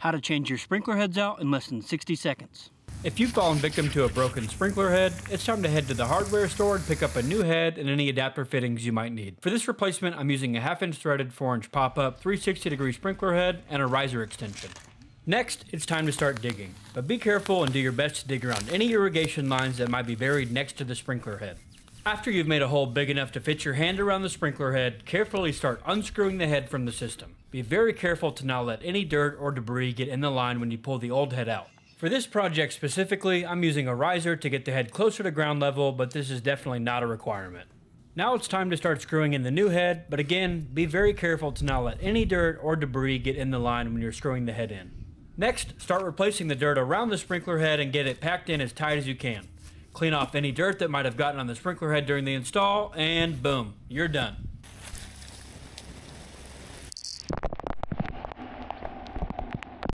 How to change your sprinkler heads out in less than 60 seconds. If you've fallen victim to a broken sprinkler head, it's time to head to the hardware store and pick up a new head and any adapter fittings you might need. For this replacement, I'm using a half inch threaded 4 inch pop-up 360 degree sprinkler head and a riser extension. Next, it's time to start digging, but be careful and do your best to dig around any irrigation lines that might be buried next to the sprinkler head. After you've made a hole big enough to fit your hand around the sprinkler head, carefully start unscrewing the head from the system. Be very careful to not let any dirt or debris get in the line when you pull the old head out. For this project specifically, I'm using a riser to get the head closer to ground level, but this is definitely not a requirement. Now it's time to start screwing in the new head, but again, be very careful to not let any dirt or debris get in the line when you're screwing the head in. Next, start replacing the dirt around the sprinkler head and get it packed in as tight as you can. Clean off any dirt that might have gotten on the sprinkler head during the install, and boom, you're done.